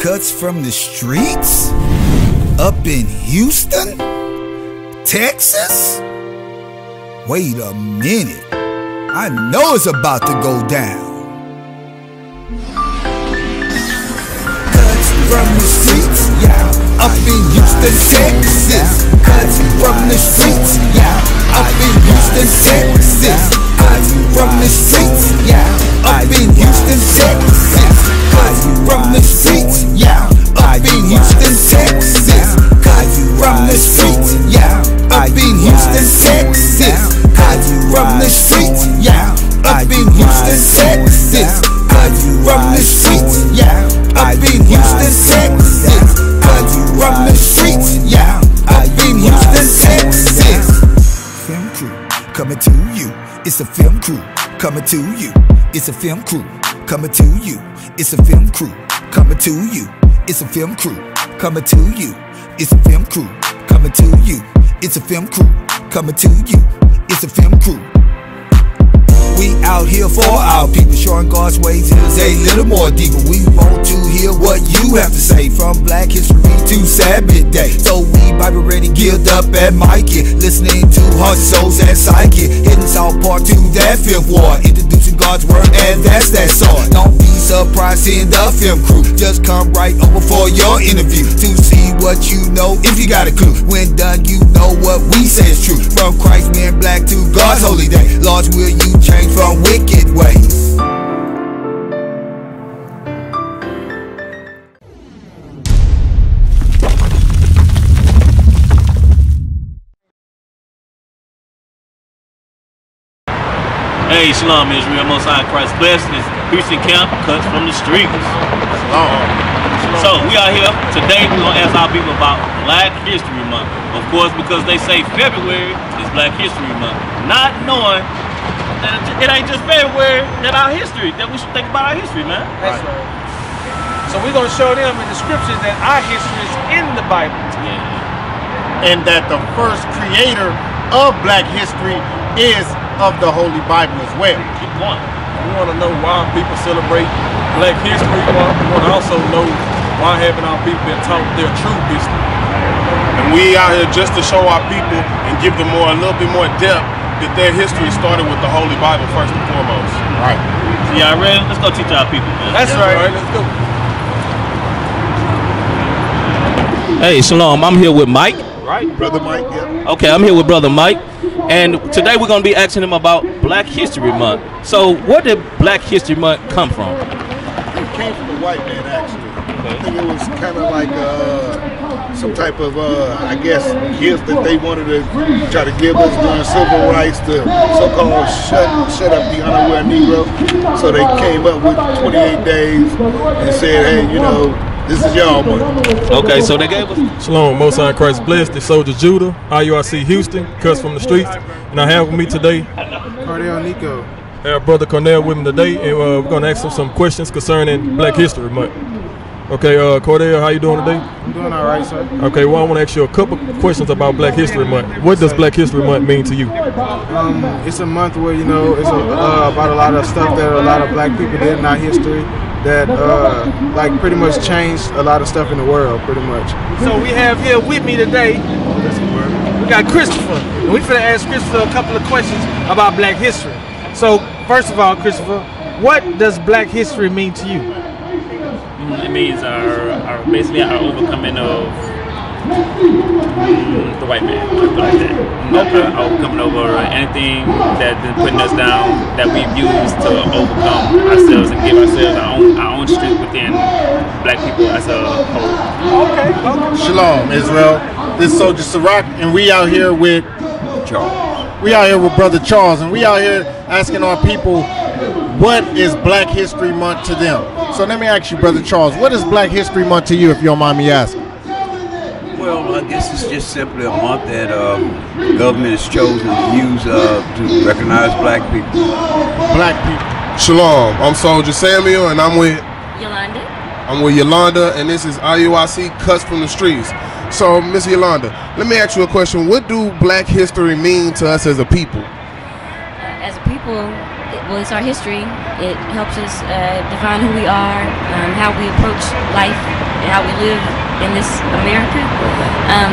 cuts from the streets? Up in Houston? Texas? Wait a minute. I know it's about to go down. Cuts from the streets, yeah. Up in Houston, Texas. Cuts from the streets, yeah. Up in Houston, Texas. Cuts from the streets, yeah. Up in Houston, Texas. Cuts from the streets, yeah. Up in Houston, Texas. Cuts from the streets, yeah. Up in Houston, Texas. Cuts from the streets, yeah. Up in Houston, Texas. Cuts from the streets, yeah. Up in Houston, Texas. Cuts from the streets, yeah. Up in Houston, Texas. Film crew coming to you. It's a film crew coming to you. It's a film crew coming to you. It's a film crew coming to you. It's a film crew coming to you. It's a film crew coming to you. It's a film crew coming to you. It's a film crew. We out here for our people, showing God's ways is a little more deeper. We want to hear what you have to say from Black History to Sabbath Day. So we Bible ready, geared up at Mikey, listening to Heart, Souls, and Psyche. Hitting South Park to that Fifth Ward, introducing God's word, and that's that song. Don't be surprised seeing the film crew. Just come right over for your interview to see what you know if you got a clue. When done, you know what we say is true. From Christ, men black to God's holy day. Lord, will you change from wicked ways? Hey, Shalom Israel, Most High Christ blessed. This Houston camp cuts from the streets. Shalom. So we are here today. We're gonna ask our people about Black History Month. Of course, because they say February is Black History Month, not knowing that it ain't just February that our history that we should think about our history, man. That's right. So we're gonna show them in the scriptures that our history is in the Bible. Yeah. and that the first creator of black history is of the Holy Bible as well. Keep going. We want to know why people celebrate Black History Month. We want to also know why haven't our people been taught their true history. And we out here just to show our people and give them more, a little bit more depth that their history started with the Holy Bible first and foremost. Right. So y'all ready? Let's go teach our people, man. That's All right. right, let's go. Hey, Shalom. I'm here with Mike. Right. Brother Mike, yeah. Okay, I'm here with Brother Mike, and today we're going to be asking him about Black History Month. So, where did Black History Month come from? It came from the white man, actually. I think it was kind of like uh, some type of, uh, I guess, gift that they wanted to try to give us during civil rights to so-called shut, shut up the unaware Negro. So they came up with 28 days and said, hey, you know, this is y'all month. Okay, so they gave us. Shalom, Most High Christ blessed. The soldier Judah, IUIC Houston, cuts from the streets. And I have with me today Cardell Nico. our brother Cornell with me today, and uh, we're going to ask him some questions concerning Black History Month. Okay, uh, Cordell, how you doing today? I'm doing all right, sir. Okay, well, I want to ask you a couple questions about Black History Month. What does Black History Month mean to you? Um, it's a month where you know it's a, uh, about a lot of stuff that a lot of black people did in our history that uh, like pretty much changed a lot of stuff in the world, pretty much. So we have here with me today, we got Christopher. And we're going to ask Christopher a couple of questions about black history. So first of all, Christopher, what does black history mean to you? It means our, our basically our overcoming of mm, the white man, let's put like that. Not our overcoming over anything that's been putting us down that we've used to overcome ourselves and give ourselves our own our own strength within black people as a whole. Okay, okay. Shalom, Israel. This is Soldier Sirach, and we out here with Charles. We out here with Brother Charles, and we out here asking our people what is Black History Month to them. So let me ask you, Brother Charles, what is Black History Month to you, if you don't mind me asking? Well, I guess it's just simply a month that um, the government has chosen to use uh, to recognize black people. Black people. Shalom, I'm Soldier Samuel, and I'm with Yolanda? I'm with Yolanda, and this is IUIC Cuts from the Streets. So, Miss Yolanda, let me ask you a question. What do Black history mean to us as a people? Uh, as a people, it well, it's our history. It helps us uh, define who we are, um, how we approach life, and how we live in this America. Um,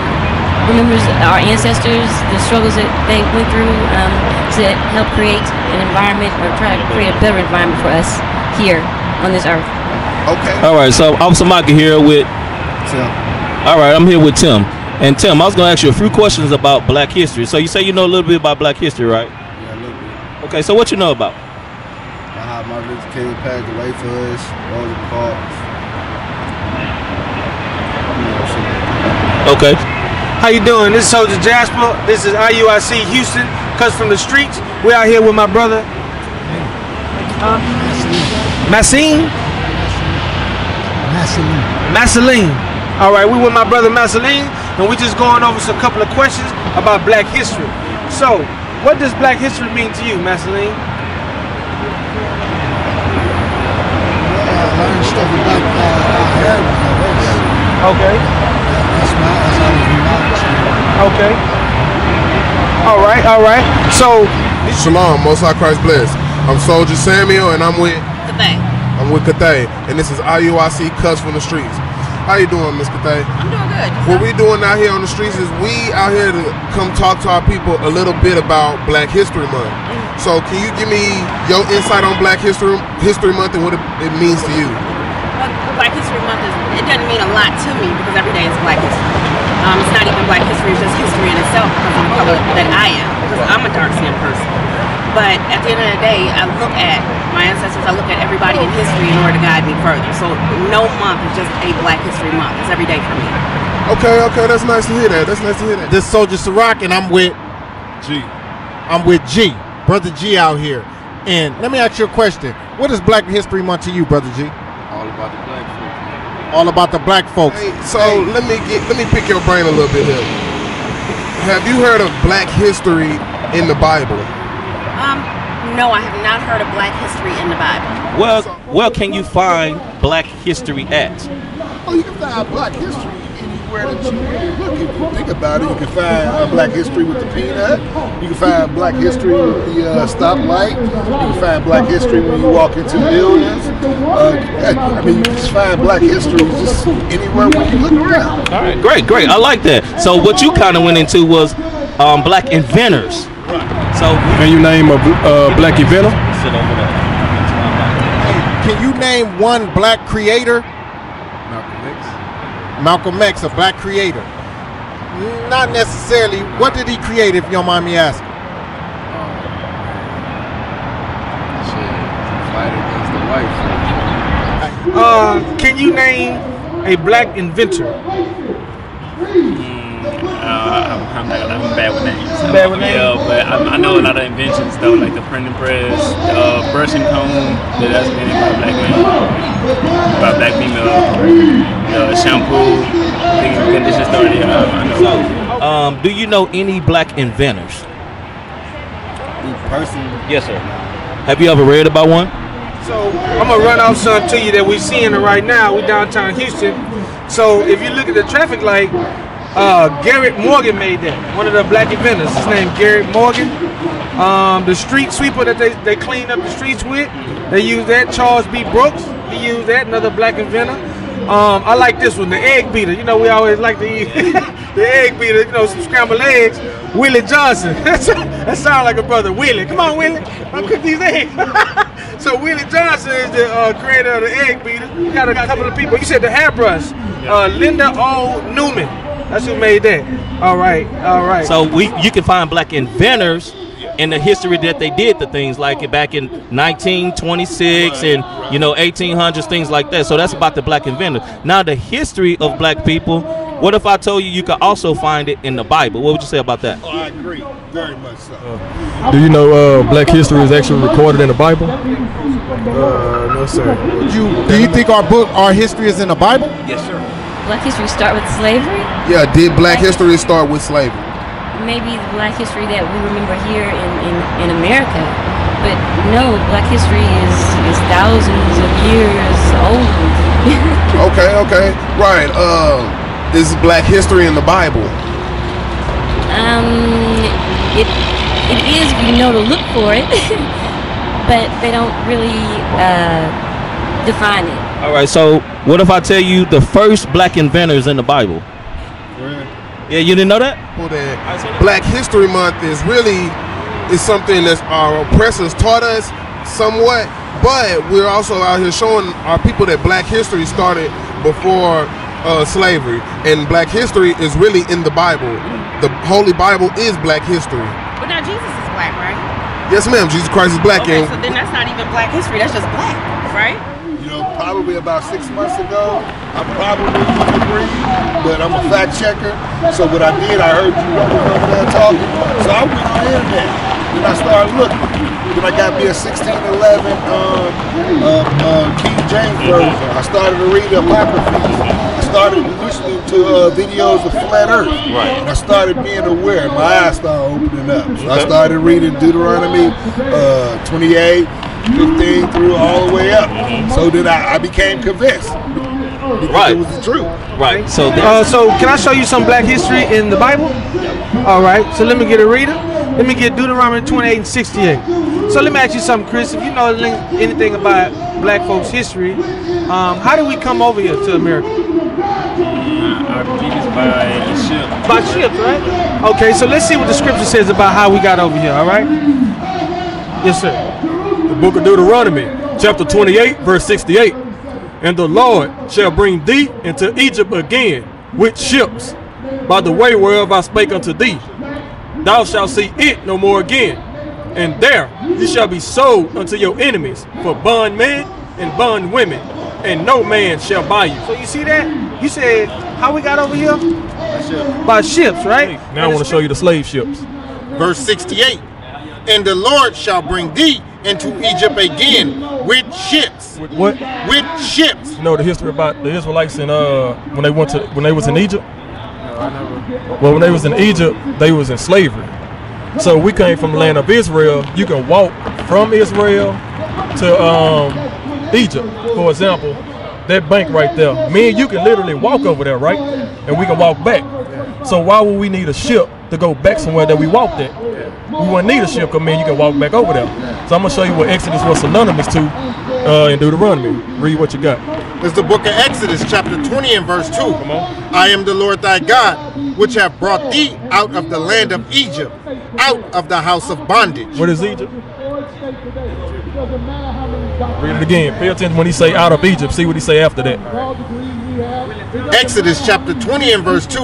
remembers our ancestors, the struggles that they went through um, to help create an environment or try to create a better environment for us here on this earth. Okay. All right, so Officer Micah here with. Tim. All right, I'm here with Tim. And Tim, I was gonna ask you a few questions about Black history. So you say you know a little bit about Black history, right? Yeah, a little bit. Okay, so what you know about? How Martin Luther King paved the way for us, Rosa Parks. Okay. How you doing? This is Soldier Jasper. This is IUIC Houston. Cuts from the streets. We out here with my brother. Uh, Massine? Massaline. Massaline. All right, we with my brother Massaline, and we just going over some couple of questions about Black history. So, what does Black history mean to you, Massaline? I learned stuff about uh, our heritage, our race. Okay. That's my, that's how we knowledge. Okay. All right, all right. So, Shalom, Most High Christ bless. I'm Soldier Samuel, and I'm with Cathay. I'm with Kathay, and this is IUIC Cuts from the Streets. How you doing, Miss Cathay? I'm doing good. What we doing out here on the streets is we out here to come talk to our people a little bit about Black History Month. Mm. So, can you give me your insight on Black History History Month and what it, it means to you? Well, Black History Month is, it doesn't mean a lot to me because every day is Black History. Um, it's not even Black History, it's just history in itself because I'm the color that I am, because I'm a dark skinned person. But at the end of the day, I look at my ancestors, I look at everybody in history in order to guide me further. So no month is just a Black History Month. It's every day for me. Okay, okay, that's nice to hear that. That's nice to hear that. This Soldier Ciroc, and I'm with G. I'm with G, brother G out here. And let me ask you a question: What is Black History Month to you, brother G? All about the black folks. All about the black folks. Hey, so let me get let me pick your brain a little bit here. Have you heard of Black history in the Bible? Um, no, I have not heard of Black history in the Bible. Well, where can you find Black history at? Oh, you can find black history anywhere that you look. If you think about it, you can find uh, black history with the peanut. You can find black history with the uh, stoplight. You can find black history when you walk into buildings. Uh, I mean, you can just find black history just anywhere when you look around. All right, great, great. I like that. So what you kind of went into was um, black inventors. So Can you name a uh, black inventor? sit over there. Can you name one black creator? Malcolm X, a black creator. Not necessarily. What did he create, if you don't mind me asking? Uh, can you name a black inventor? Uh, I'm, I'm, not, I'm bad with names. Bad with Yeah, but I, I know a lot of inventions though, like the printing press, uh, brushing comb. that- That's made by black men, by black female. The shampoo, the condition store. Yeah, I, I know. Um, do you know any black inventors? Person. Yes, sir. Have you ever read about one? So I'm gonna run off something to you that we're seeing it right now. We downtown Houston. So if you look at the traffic light, uh, Garrett Morgan made that. One of the black inventors. His name Garrett Morgan. Um, the street sweeper that they, they clean up the streets with, they use that. Charles B. Brooks, he used that. Another black inventor. Um, I like this one, the egg beater. You know, we always like to eat the egg beater. You know, some scrambled eggs. Willie Johnson. that sounds like a brother. Willie, come on, Willie. I'll cook these eggs. so Willie Johnson is the uh, creator of the egg beater. We got a couple of people. You said the hairbrush. Uh, Linda O. Newman. That's who made that. All right, all right. So we you can find black inventors in the history that they did the things like it back in 1926 and you know 1800s things like that. So that's about the black inventor. Now the history of black people. What if I told you you could also find it in the Bible? What would you say about that? Oh, I agree, very much so. Do you know uh, black history is actually recorded in the Bible? Uh, no, sir. Would you do you think our book, our history, is in the Bible? Yes, sir. Black history start with slavery. Yeah, did black history start with slavery? Maybe the black history that we remember here in, in, in America. But no, black history is, is thousands of years old. Okay, okay. Right. Uh is black history in the Bible? um, it, it is if you know to look for it. but they don't really uh, define it. All right. So what if I tell you the first black inventors in the Bible? Yeah, you didn't know that? Well, then, Black History Month is really is something that our oppressors taught us somewhat, but we're also out here showing our people that Black history started before uh, slavery, and Black history is really in the Bible. The Holy Bible is Black history. But now Jesus is black, right? Yes, ma'am. Jesus Christ is black, Okay, and so then that's not even black history. That's just black, right? Probably about six months ago, I probably agree, but I'm a fact checker. So what I did, I heard you over there talking, so I went on the internet. Then I started looking. Then I got me a 1611 um, uh, uh, King James version. I started to read the Apocrypha. I started listening to uh, videos of flat Earth. Right. And I started being aware. My eyes started opening up. So I started reading Deuteronomy uh, 28. 15 through all the way up. So then I, I became convinced. Because Right. it was the truth. Right. So Uh, so can I show you some black history in the Bible? All right. So let me get a reader. Let me get Deuteronomy 28 and 68. So let me ask you something, Chris. If you know anything about black folks' history, um, how did we come over here to America? I believe it's by a ship. By ships, right? Okay. So let's see what the scripture says about how we got over here. All right. Yes, sir. The book of Deuteronomy, chapter 28, verse 68. And the Lord shall bring thee into Egypt again with ships, by the way whereof I spake unto thee. Thou shalt see it no more again. And there ye shall be sold unto your enemies for bondmen and bondwomen, and no man shall buy you. So you see that? You said how we got over here? By ships, right? Now I want to show you the slave ships. Verse 68 And the Lord shall bring thee into Egypt again with ships. With what? With ships. You know the history about the Israelites in uh when they went to when they was in Egypt. Well, when they was in Egypt, they was in slavery. So we came from the land of Israel. You can walk from Israel to um, Egypt, for example. That bank right there, me and you can literally walk over there, right? And we can walk back. So why would we need a ship to go back somewhere that we walked at? We wouldn't need a ship because man, you can walk back over there. So I'm gonna show you what Exodus was synonymous to uh, in Deuteronomy. Read what you got. It's the book of Exodus, chapter 20 and verse 2. Come on. I am the Lord thy God, which have brought thee out of the land of Egypt, out of the house of bondage. What is Egypt? Read it again. Pay attention when he say out of Egypt. See what he say after that. Exodus chapter 20 and verse 2.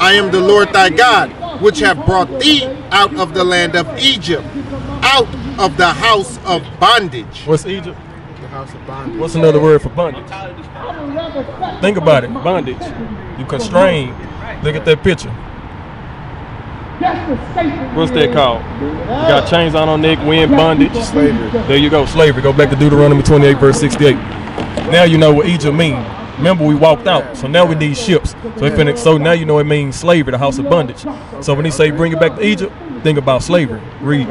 I am the Lord thy God, which have brought thee out of the land of Egypt, out of the house of bondage. What's Egypt? The house of bondage. What's another word for bondage? Think about it. Bondage. You constrained. Look at that picture. What's that called? You got chains on our neck, we in bondage. Slavery. There you go, slavery. Go back to Deuteronomy 28, verse 68. Now you know what Egypt means. Remember, we walked out, so now we need ships. So, so now you know it means slavery, the house of bondage. So when he say bring it back to Egypt, think about slavery. Read.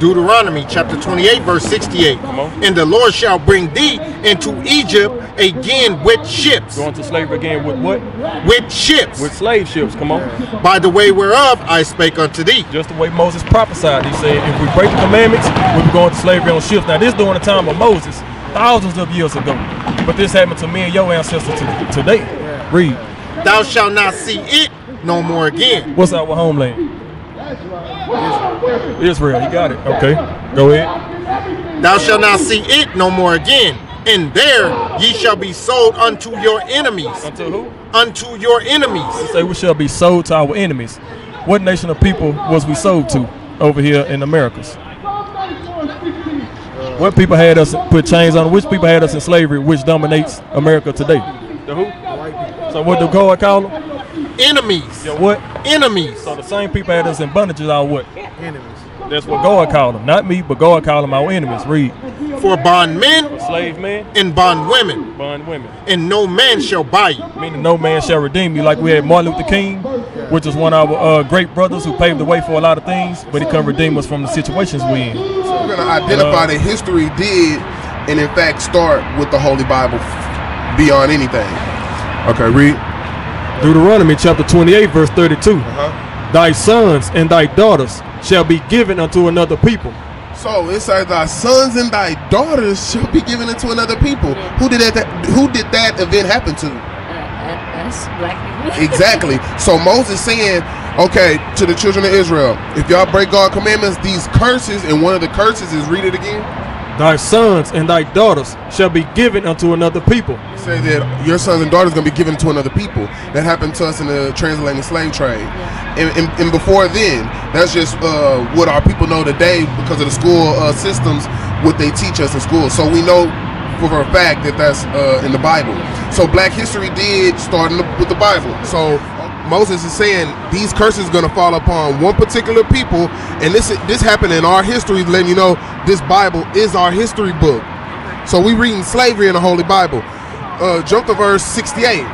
Deuteronomy chapter 28, verse 68. And the Lord shall bring thee into Egypt again with ships. Going to slavery again with what? With ships. With slave ships. Come on. By the way whereof I spake unto thee. Just the way Moses prophesied. He said, if we break the commandments, we'll be going to slavery on ships. Now, this during the time of Moses, thousands of years ago. But this happened to me and your ancestors to, today. Read. Thou shalt not see it no more again. What's our homeland? Israel. You got it. Okay. Go ahead. Thou shalt not see it no more again. And there ye shall be sold unto your enemies. Unto who? Unto your enemies. He say we shall be sold to our enemies. What nation of people was we sold to over here in Americas? What people had us put chains on? Which people had us in slavery, which dominates America today? The who? So what do God call them? Enemies. Yeah, what? Enemies. So the same people had us in bondages are what? Enemies. That's what God called them. Not me, but God called them our enemies. Read. For bond bondmen Slave men, and bondwomen, bond women. and no man shall buy you. Meaning no man shall redeem you. Like we had Martin Luther King, which is one of our uh, great brothers who paved the way for a lot of things, but he couldn't redeem us from the situations we in. So we're gonna identify that history did, and in fact, start with the Holy Bible beyond anything. Okay, read. Deuteronomy chapter 28, verse 32. Uh-huh. Thy sons and thy daughters shall be given unto another people. So it says thy sons and thy daughters shall be given unto another people. Who did that? Who did that event happen to? That's black people. Exactly. So Moses saying, okay, to the children of Israel, if y'all break God commandments, these curses, and one of the curses is read it again. Thy sons and thy daughters shall be given unto another people. Say that your sons and daughters gonna be given to another people. That happened to us in the transatlantic slave trade, and, and, and before then, that's just uh, what our people know today because of the school uh, systems, what they teach us in school. So we know for a fact that that's uh, in the Bible. So Black History did start the, with the Bible. So Moses is saying these curses going to fall upon one particular people, and this this happened in our history, letting you know this Bible is our history book. So we reading slavery in the Holy Bible. Uh, jump to verse 68.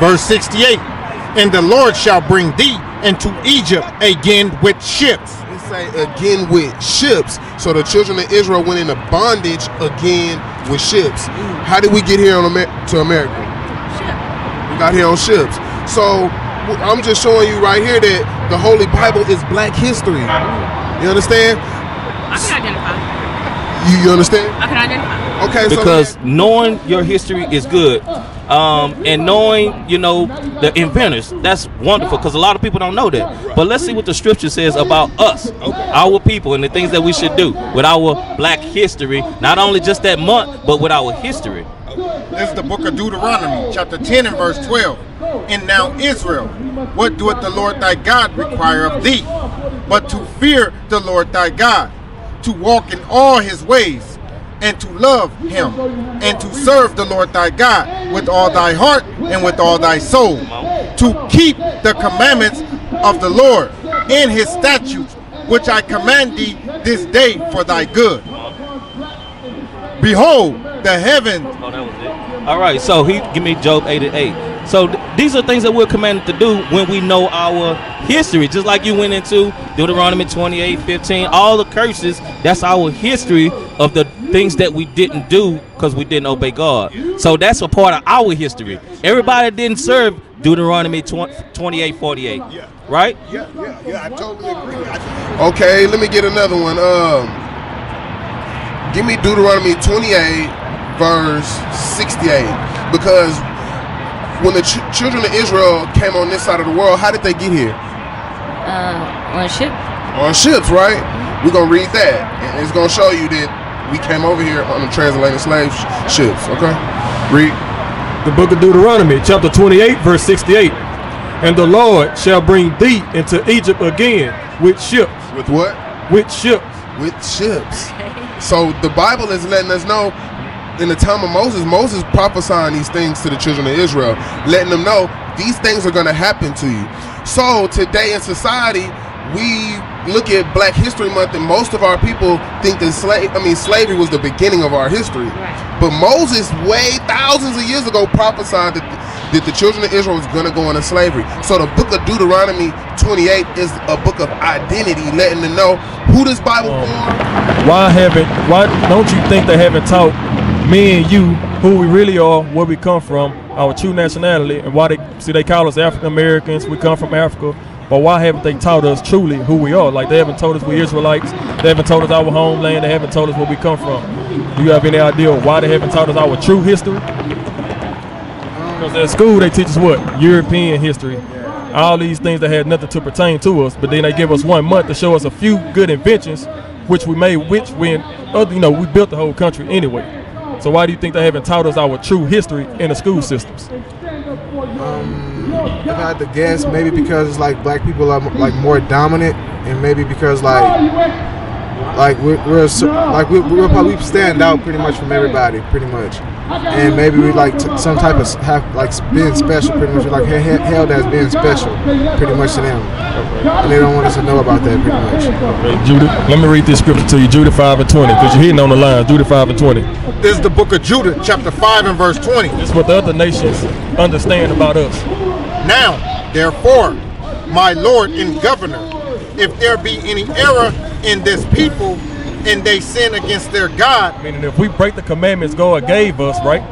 Verse 68 And the Lord shall bring thee into Egypt again with ships. Say again with ships. So the children of Israel went into bondage again with ships. Mm. How did we get here on Amer- to America? We got here on ships. So I'm just showing you right here that the Holy Bible is black history. You understand? I can identify. You, you understand? I can identify. Okay, so because knowing your history is good um, and knowing you know the inventors that's wonderful because a lot of people don't know that but let's see what the scripture says about us our people and the things that we should do with our black history not only just that month but with our history This is the book of Deuteronomy, chapter 10 and verse 12. And now, Israel, what doeth the Lord thy God require of thee? But to fear the Lord thy God, to walk in all his ways, and to love him, and to serve the Lord thy God with all thy heart and with all thy soul, to keep the commandments of the Lord and his statutes, which I command thee this day for thy good. Behold, the heavens oh, all right so he give me job 8 and 8 so th- these are things that we're commanded to do when we know our history just like you went into deuteronomy 28 15 all the curses that's our history of the things that we didn't do because we didn't obey god so that's a part of our history everybody didn't serve deuteronomy 20, 28 48 right Yeah, yeah, yeah. I totally agree. I, Okay, let me get another one. Um, give me Deuteronomy 28, verse 68. Because when the ch- children of Israel came on this side of the world, how did they get here? Uh, on a ship. On ships, right? We're going to read that. And it's going to show you that we came over here on the transatlantic slave sh- ships, okay? Read. The book of Deuteronomy, chapter 28, verse 68. And the Lord shall bring thee into Egypt again with ships. With what? With ships. With ships. So the Bible is letting us know in the time of Moses, Moses prophesying these things to the children of Israel, letting them know these things are going to happen to you. So today in society, we look at Black History Month, and most of our people think that slave, I mean, slavery was the beginning of our history. But Moses, way thousands of years ago, prophesied that, that the children of Israel was going to go into slavery. So the book of Deuteronomy 28 is a book of identity, letting them know who this Bible for. Why haven't why don't you think they haven't taught me and you who we really are, where we come from, our true nationality, and why they see they call us African Americans, we come from Africa, but why haven't they taught us truly who we are? Like they haven't told us we're Israelites, they haven't told us our homeland, they haven't told us where we come from. Do you have any idea why they haven't taught us our true history? Because at school they teach us what? European history. All these things that had nothing to pertain to us, but then they give us one month to show us a few good inventions, which we made, which when other, you know, we built the whole country anyway. So why do you think they haven't taught us our true history in the school systems? If I had to guess, maybe because it's like black people are like more dominant, and maybe because like like we're, we're like we, we're probably stand out pretty much from everybody, pretty much, and maybe we like t- some type of have like s- being special, pretty much like he- he- held as being special, pretty much to them, and they don't want us to know about that, pretty much. Okay, Judah, let me read this scripture to you, Judith 5 and 20, because you're hitting on the line, Judith 5 and 20. This is the book of Judith, chapter 5 and verse 20. This is what the other nations understand about us. Now, therefore, my Lord and Governor, if there be any error in this people and they sin against their God, Meaning if we break the commandments God gave us, right?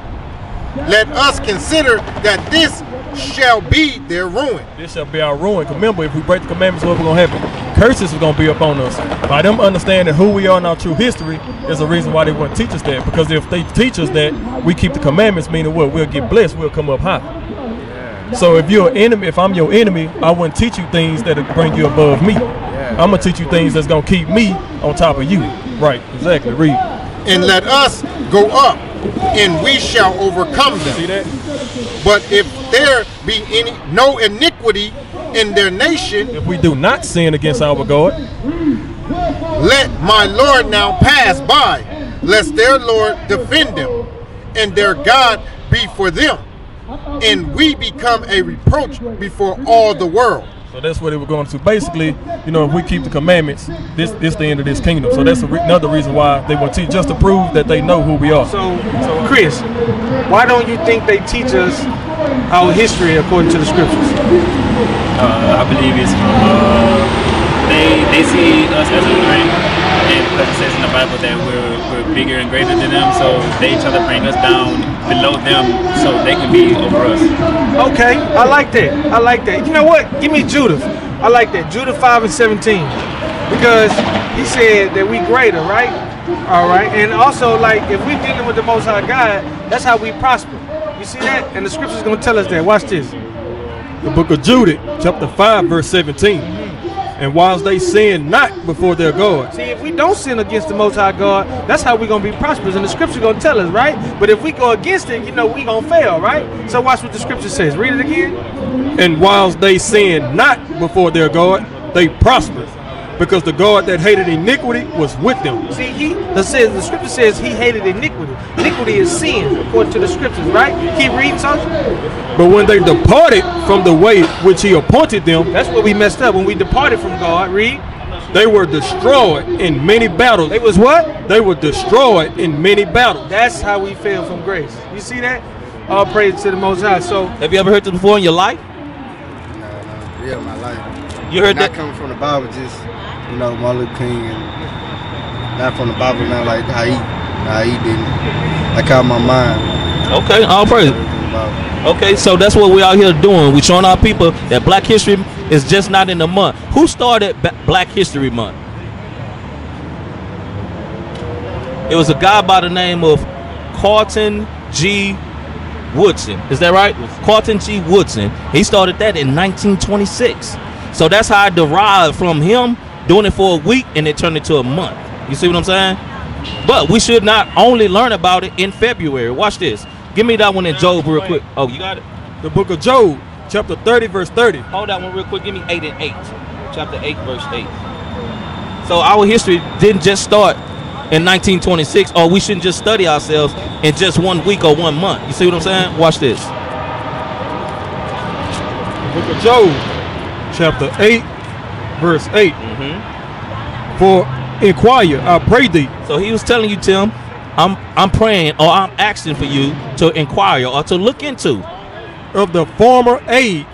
let us consider that this shall be their ruin. This shall be our ruin. Remember, if we break the commandments, what's going to happen? curses are gonna be upon us. By them understanding who we are in our true history is a reason why they wouldn't teach us that. Because if they teach us that, we keep the commandments, meaning what? We'll get blessed, we'll come up high. So if you're an enemy, if I'm your enemy, I wouldn't teach you things that'll bring you above me. I'm gonna teach you things that's gonna keep me on top of you. Right, exactly. Read. and let us go up, and we shall overcome them. See that? But if there be any no iniquity in their nation, If we do not sin against our God, let my Lord now pass by, lest their Lord defend them, and their God be for them, and we become a reproach before all the world. So that's what it was going to. Basically, you know, if we keep the commandments, this this the end of this kingdom. So that's a re- another reason why they want to teach, just to prove that they know who we are. So, so Chris, why don't you think they teach us our history according to the scriptures? Uh, I believe it's uh, they they see us as a threat, and it says in the Bible that we're we're bigger and greater than them, so they try to bring us down below them so they can be over us. Okay, I like that. I like that. You know what? Give me Judith. I like that. Judith 5 and 17. Because he said that we greater, right? All right. And also, like, if we're dealing with the Most High God, that's how we prosper. You see that? And the scripture's going to tell us that. Watch this. The book of Judith, chapter 5, verse 17. And whilst they sin not before their God, See, if we don't sin against the Most High God, that's how we're going to be prosperous. And the scripture going to tell us, right? But if we go against it, you know, we going to fail, right? So watch what the scripture says. Read it again. and whilst they sin not before their God, they prospered, because the God that hated iniquity was with them. See, he the says the scripture says he hated iniquity. Iniquity is sin, according to the scriptures, right? Keep reading, son. But when they departed from the way which he appointed them, That's what we messed up. When we departed from God, read. they were destroyed in many battles. They was what? They were destroyed in many battles. That's how we fell from grace. You see that? All praise to the Most High. So Have you ever heard this before in your life? Yeah, my life. You heard not that? coming from the Bible, just you know Martin Luther King, and not from the Bible, not like how he, how he didn't. Like how my mind. Okay, all praise. Okay, so that's what we're out here doing. We're showing our people that Black History is just not in the month. Who started Black History Month? It was a guy by the name of Carter G. Woodson. Is that right? Carter G. Woodson. He started that in 1926. So that's how I derived from him doing it for a week and it turned into a month. You see what I'm saying? But we should not only learn about it in February. Watch this. Give me that one in Job real quick. Oh, you got it? The book of Job, chapter 30, verse 30. Hold that one real quick. Give me 8 and 8. Chapter 8, verse 8. So our history didn't just start in 1926, or we shouldn't just study ourselves in just one week or one month. You see what I'm saying? Watch this. The book of Job, chapter 8, verse 8. Mm-hmm. For inquire, I pray thee. So he was telling you, Tim, I'm I'm praying or I'm asking for you to inquire or to look into of the former age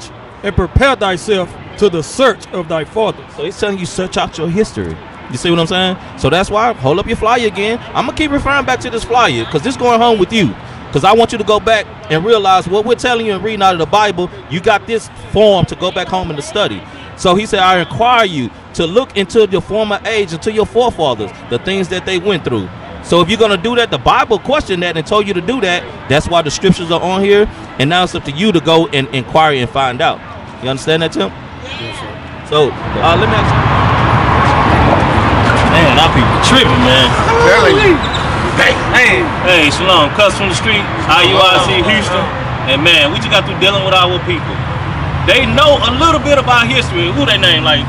and prepare thyself to the search of thy father. So he's telling you search out your history. You see what I'm saying? So that's why hold up your flyer again. I'm gonna keep referring back to this flyer because this going home with you. Because I want you to go back and realize what we're telling you and reading out of the Bible. You got this form to go back home and to study. So he said, I require you to look into your former age, into your forefathers, the things that they went through. So if you're gonna do that, the Bible questioned that and told you to do that. That's why the scriptures are on here. And now it's up to you to go and inquire and find out. You understand that, Tim? Yes, sir. So uh, let me ask you. Man, our be tripping, man. Hey, hey, hey, Shalom, cuts from the street, IUIC Houston. And man, we just got through dealing with our people. They know a little bit about history. Who they name? Like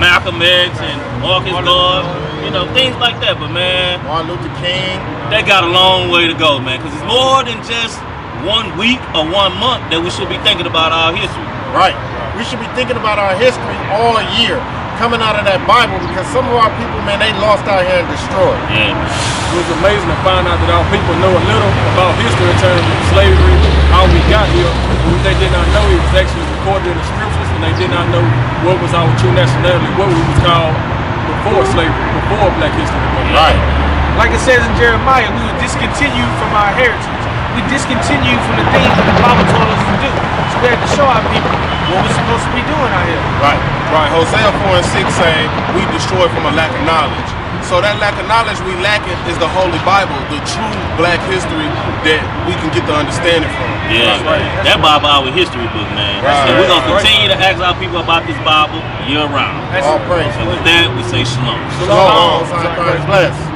Malcolm X and Marcus Garvey, you know, things like that. But man, Martin Luther King. They got a long way to go, man. Because it's more than just one week or one month that we should be thinking about our history. Right. We should be thinking about our history all year, coming out of that Bible, because some of our people, man, they lost out here and destroyed. Yeah. It was amazing to find out that our people know a little about history in terms of slavery, how we got here. What they did not know it was actually recorded in the scriptures, and they did not know what was our true nationality, what we was called before slavery, before Black History. Right. Like it says in Jeremiah, we were discontinued from our heritage. We discontinued from the things that the Bible told us to do. So we had to show our people what we're supposed to be doing out here. Right, right. Hosea 4 and 6 say, we destroy from a lack of knowledge. So that lack of knowledge we lacking is the Holy Bible, the true black history that we can get the understanding from. Yeah, right. that Bible our history book, man. Right. And we're gonna continue to ask our people about this Bible year round. All praise. And with that, we say shalom. Shalom. Shalom. Bless. Oh,